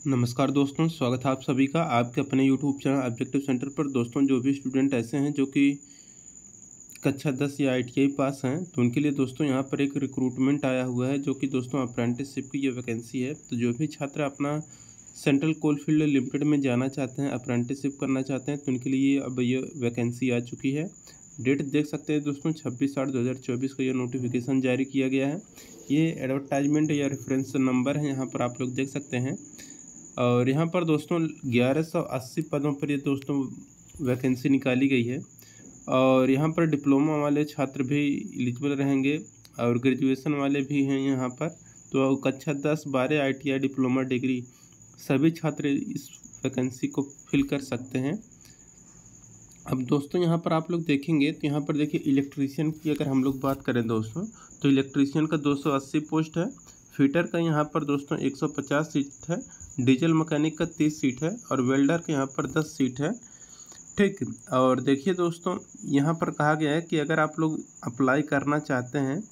नमस्कार दोस्तों, स्वागत है आप सभी का आपके अपने यूट्यूब चैनल ऑब्जेक्टिव सेंटर पर। दोस्तों, जो भी स्टूडेंट ऐसे हैं जो कि कक्षा दस या आईटीआई पास हैं तो उनके लिए दोस्तों यहाँ पर एक रिक्रूटमेंट आया हुआ है, जो कि दोस्तों अप्रेंटिसशिप की ये वैकेंसी है। तो जो भी छात्र अपना सेंट्रल कोलफील्ड लिमिटेड में जाना चाहते हैं अप्रेंटिसशिप करना चाहते हैं तो उनके लिए अब ये वैकेंसी आ चुकी है। डेट देख सकते हैं दोस्तों, छब्बीस आठ दो हज़ार चौबीस का यह नोटिफिकेशन जारी किया गया है। ये एडवर्टाइजमेंट या रेफरेंस नंबर है, यहाँ पर आप लोग देख सकते हैं। और यहाँ पर दोस्तों ग्यारह सौ अस्सी पदों पर ये दोस्तों वैकेंसी निकाली गई है। और यहाँ पर डिप्लोमा वाले छात्र भी एलिजिबल रहेंगे और ग्रेजुएशन वाले भी हैं यहाँ पर। तो कक्षा दस बारह आईटीआई डिप्लोमा डिग्री सभी छात्र इस वैकेंसी को फिल कर सकते हैं। अब दोस्तों यहाँ पर आप लोग देखेंगे तो यहाँ पर देखिए इलेक्ट्रीशियन की अगर हम लोग बात करें दोस्तों तो इलेक्ट्रीशियन का 280 पोस्ट है। फिटर का यहाँ पर दोस्तों 150 सीट है, डीजल मैकेनिक का तीस सीट है और वेल्डर के यहाँ पर दस सीट है। ठीक, और देखिए दोस्तों, यहाँ पर कहा गया है कि अगर आप लोग अप्लाई करना चाहते हैं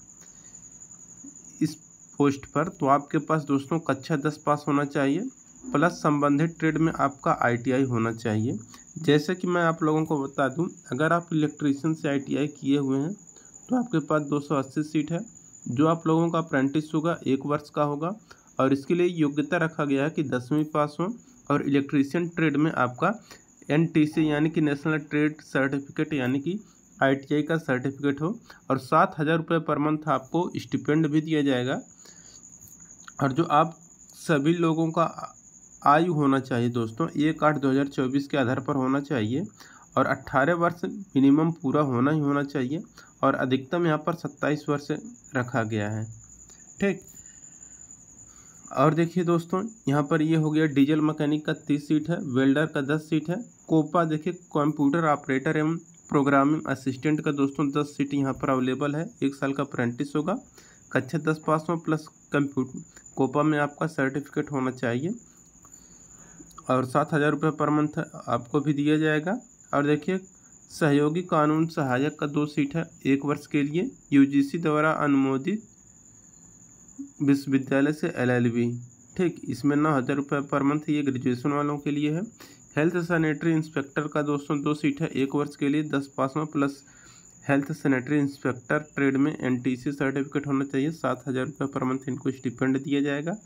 इस पोस्ट पर तो आपके पास दोस्तों कक्षा दस पास होना चाहिए, प्लस संबंधित ट्रेड में आपका आईटीआई होना चाहिए। जैसे कि मैं आप लोगों को बता दूँ, अगर आप इलेक्ट्रीशियन से आईटीआई किए हुए हैं तो आपके पास 280 सीट है जो आप लोगों का अप्रेंटिस होगा, एक वर्ष का होगा, और इसके लिए योग्यता रखा गया है कि दसवीं पास हो, और इलेक्ट्रीशियन ट्रेड में आपका एन यानी कि नेशनल ट्रेड सर्टिफिकेट यानी कि आईटीआई का सर्टिफिकेट हो, और सात हज़ार रुपये पर मंथ आपको स्टिपेंड भी दिया जाएगा। और जो आप सभी लोगों का आयु होना चाहिए दोस्तों, एक आठ दो हज़ार चौबीस के आधार पर होना चाहिए, और अट्ठारह वर्ष मिनिमम पूरा होना ही होना चाहिए और अधिकतम यहाँ पर सत्ताईस वर्ष रखा गया है। ठीक? और देखिए दोस्तों, यहाँ पर ये हो गया डीजल मैकेनिक का तीस सीट है, वेल्डर का दस सीट है, कोपा देखिए कंप्यूटर ऑपरेटर एवं प्रोग्रामिंग असिस्टेंट का दोस्तों दस सीट यहाँ पर अवेलेबल है, एक साल का अप्रेंटिस होगा। कक्षा दस पास हो प्लस कंप्यूटर कोपा में आपका सर्टिफिकेट होना चाहिए। और सात हज़ार रुपये पर मंथ आपको भी दिया जाएगा। और देखिए सहयोगी कानून सहायक का दो सीट है, एक वर्ष के लिए यूजीसी द्वारा अनुमोदित विश्वविद्यालय से एलएलबी ठीक, इसमें नौ हज़ार रुपये पर मंथ ये ग्रेजुएशन वालों के लिए है। हेल्थ सैनिटरी इंस्पेक्टर का दोस्तों दो सीट है, एक वर्ष के लिए दस पासवा plus health sanitary inspector trade में एनटीसी सर्टिफिकेट होना चाहिए, सात हज़ार रुपये पर मंथ इनको स्टिपेंड दिया जाएगा।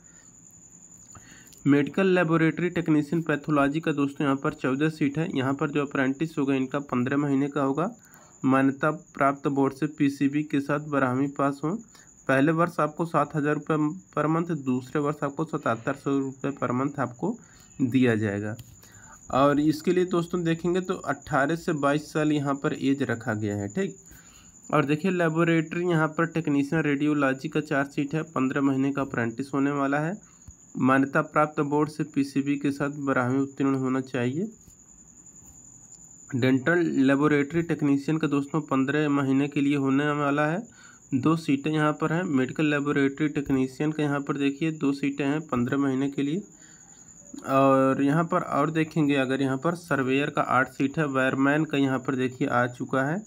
मेडिकल लेबोरेटरी टेक्नीशियन पैथोलॉजी का दोस्तों यहाँ पर चौदह सीट है। यहाँ पर जो अप्रेंटिस होगा, इनका पंद्रह महीने का होगा। मान्यता प्राप्त बोर्ड से पीसीबी के साथ बारहवीं पास हो। पहले वर्ष आपको सात हज़ार रुपये पर मंथ दूसरे वर्ष आपको सतहत्तर सौ रुपये पर मंथ आपको दिया जाएगा। और इसके लिए दोस्तों देखेंगे तो अट्ठारह से बाईस साल यहाँ पर एज रखा गया है, ठीक? और देखिए लेबोरेटरी यहाँ पर टेक्नीशियन रेडियोलॉजी का चार सीट है। पंद्रह महीने का अप्रेंटिस होने वाला है। मान्यता प्राप्त बोर्ड से पीसीबी के साथ बारहवीं उत्तीर्ण होना चाहिए। डेंटल लेबोरेटरी टेक्नीशियन का दोस्तों पंद्रह महीने के लिए होने वाला है। दो सीटें यहाँ पर हैं। मेडिकल लेबोरेटरी टेक्नीशियन का यहाँ पर देखिए, दो सीटें हैं पंद्रह महीने के लिए। और यहाँ पर और देखेंगे, अगर यहाँ पर सर्वेयर का आठ सीट है, वायरमैन का यहाँ पर देखिए आ चुका है।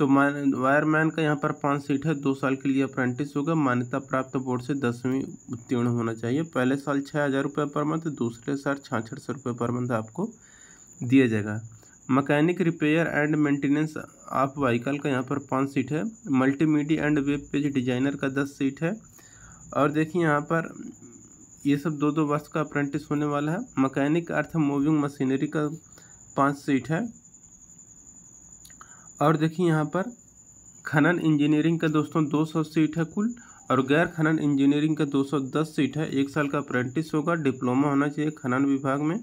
तो वायरमैन का यहाँ पर पाँच सीट है, दो साल के लिए अप्रेंटिस होगा, मान्यता प्राप्त बोर्ड से दसवीं उत्तीर्ण होना चाहिए। पहले साल छः हज़ार रुपये पर मंथ, दूसरे साल छाछठ सौ रुपये पर मंथ आपको दिया जाएगा। Mechanic repair and maintenance of vehicle का यहाँ पर पाँच सीट है। Multimedia and web page designer का दस सीट है। और देखिए यहाँ पर, ये सब दो दो वर्ष का अप्रेंटिस होने वाला है। मकैनिक अर्थ मूविंग मशीनरी का पाँच सीट है। और देखिए यहाँ पर, खनन इंजीनियरिंग का दोस्तों दो सौ सीट है कुल, और गैर खनन इंजीनियरिंग का दो सौ दस सीट है। एक साल का अप्रेंटिस होगा डिप्लोमा होना चाहिए खनन विभाग में।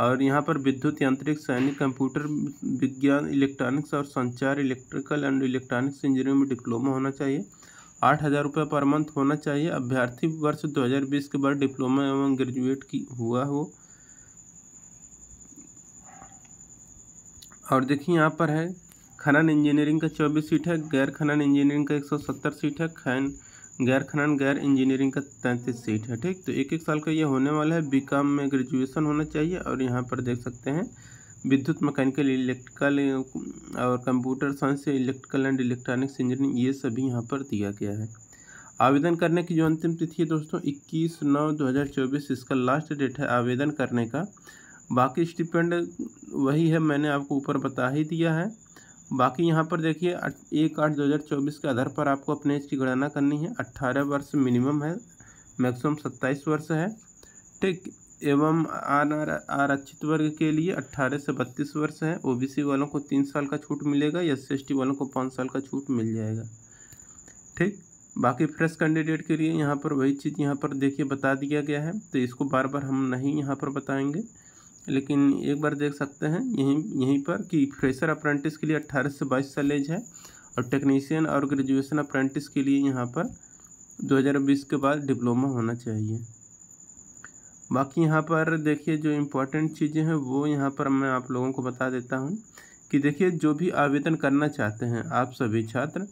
और यहाँ पर विद्युत, यांत्रिक, सैनिक कंप्यूटर विज्ञान इलेक्ट्रॉनिक्स और संचार इलेक्ट्रिकल एंड इलेक्ट्रॉनिक्स इंजीनियरिंग में डिप्लोमा होना चाहिए। आठ हज़ार रुपये पर मंथ होना चाहिए। अभ्यर्थी वर्ष 2020 के बाद डिप्लोमा एवं ग्रेजुएट की हुआ हो। और देखिए यहाँ पर है खनन इंजीनियरिंग का चौबीस सीट है, गैर खनन इंजीनियरिंग का एक सौ सत्तर सीट है, खैन, गैर खनन, गैर इंजीनियरिंग का तैंतीस सीट है, ठीक? तो एक एक साल का ये होने वाला है बी कॉम में ग्रेजुएशन होना चाहिए और यहाँ पर देख सकते हैं, विद्युत मैकेनिकल, इलेक्ट्रिकल और computer science, electrical and electronics engineering, ये सभी यहाँ पर दिया गया है। आवेदन करने की जो अंतिम तिथि है दोस्तों, इक्कीस नौ दो हज़ार चौबीस, इसका लास्ट डेट है आवेदन करने का। बाकी स्टिपेंड वही है, मैंने आपको ऊपर बता ही दिया है। बाकी यहाँ पर देखिए एक आठ दो हज़ार चौबीस के आधार पर आपको अपने एज की गणना करनी है। अट्ठारह वर्ष मिनिमम है, मैक्सिमम सत्ताईस वर्ष है। ठीक एवं आर आरक्षित वर्ग के लिए अट्ठारह से बत्तीस वर्ष है। ओबीसी वालों को तीन साल का छूट मिलेगा एस सी वालों को पाँच साल का छूट मिल जाएगा। ठीक, बाकी फ्रेश कैंडिडेट के लिए यहाँ पर वही चीज़ यहाँ पर देखिए बता दिया गया है। तो इसको बार बार हम नहीं यहाँ पर बताएँगे। लेकिन एक बार देख सकते हैं, यहीं यहीं पर कि फ्रेशर अप्रेंटिस के लिए अट्ठारह से बाईस साल एज है और टेक्नीशियन और ग्रेजुएशन अप्रेंटिस के लिए यहाँ पर 2020 के बाद डिप्लोमा होना चाहिए। बाकी यहाँ पर देखिए जो इम्पोर्टेंट चीज़ें हैं, वो यहाँ पर मैं आप लोगों को बता देता हूँ कि देखिए जो भी आवेदन करना चाहते हैं आप सभी छात्र,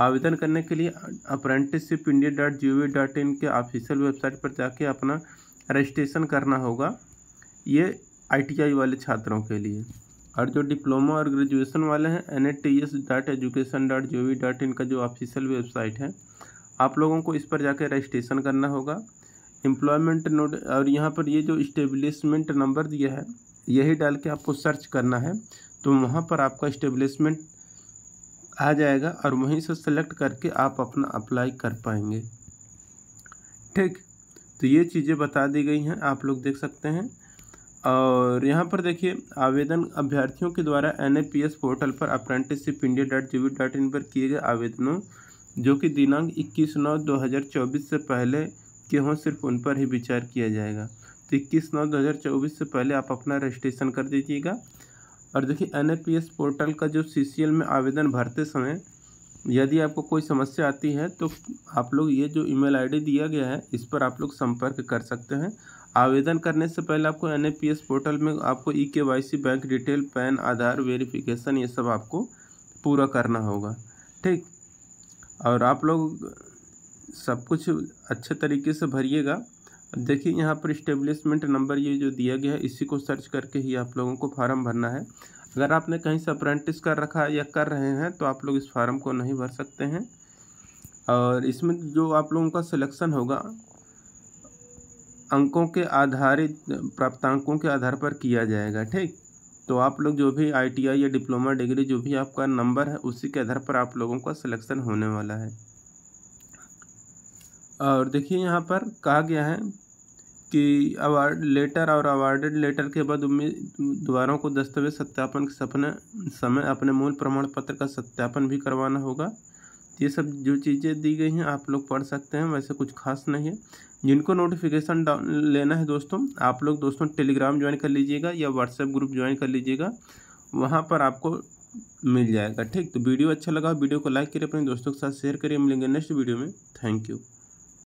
आवेदन करने के लिए apprenticeship India dot G O dot in के ऑफिशियल वेबसाइट पर जाके अपना रजिस्ट्रेशन करना होगा। ये आईटीआई वाले छात्रों के लिए। और जो डिप्लोमा और ग्रेजुएशन वाले हैं N dot education dot G dot in का जो ऑफिशियल वेबसाइट है, आप लोगों को इस पर जाकर रजिस्ट्रेशन करना होगा। एम्प्लॉयमेंट नोट, और यहाँ पर ये जो इस्टेब्लिशमेंट नंबर दिया है, यही डाल के आपको सर्च करना है तो वहाँ पर आपका इस्टेब्लिशमेंट आ जाएगा और वहीं से सेलेक्ट करके आप अपना अप्लाई कर पाएँगे। ठीक तो ये चीज़ें बता दी गई हैं, आप लोग देख सकते हैं। और यहाँ पर देखिए, आवेदन अभ्यर्थियों के द्वारा एनएपीएस पोर्टल पर apprenticeship India dot G dot in पर किए गए आवेदनों, जो कि दिनांक इक्कीस नौ दो हज़ार चौबीस से पहले के हों, सिर्फ़ उन पर ही विचार किया जाएगा। तो इक्कीस नौ दो हज़ार चौबीस से पहले आप अपना रजिस्ट्रेशन कर दीजिएगा। और देखिए एनएपीएस पोर्टल का जो सी में आवेदन भरते समय यदि आपको कोई समस्या आती है तो आप लोग ये जो ईमेल आईडी दिया गया है, इस पर आप लोग संपर्क कर सकते हैं। आवेदन करने से पहले आपको एन पोर्टल में आपको E K Y C bank detail PAN Aadhaar verification ये सब आपको पूरा करना होगा। ठीक? और आप लोग सब कुछ अच्छे तरीके से भरिएगा। देखिए, यहाँ पर इस्टेब्लिशमेंट नंबर ये जो दिया गया है, इसी को सर्च करके ही आप लोगों को फार्म भरना है। अगर आपने कहीं से अप्रेंटिस कर रखा है या कर रहे हैं तो आप लोग इस फार्म को नहीं भर सकते हैं। और इसमें जो आप लोगों का सिलेक्शन होगा अंकों के आधारित, प्राप्तांकों के आधार पर किया जाएगा, ठीक? तो आप लोग जो भी आईटीआई या डिप्लोमा डिग्री, जो भी आपका नंबर है, उसी के आधार पर आप लोगों का सिलेक्शन होने वाला है। और देखिए यहाँ पर कहा गया है कि अवार्ड, लेटर और अवार्डेड लेटर के बाद उम्मीदवारों को दस्तावेज़ सत्यापन के सपने, समय अपने मूल प्रमाण पत्र का सत्यापन भी करवाना होगा। ये सब जो चीज़ें दी गई हैं, आप लोग पढ़ सकते हैं। वैसे कुछ खास नहीं है। जिनको नोटिफिकेशन डाउन लेना है दोस्तों, आप लोग दोस्तों टेलीग्राम ज्वाइन कर लीजिएगा या व्हाट्सएप ग्रुप ज्वाइन कर लीजिएगा। वहाँ पर आपको मिल जाएगा, ठीक? तो वीडियो अच्छा लगा वीडियो को लाइक करिए, अपने दोस्तों के साथ शेयर करिए। मिलेंगे नेक्स्ट वीडियो में। Thank you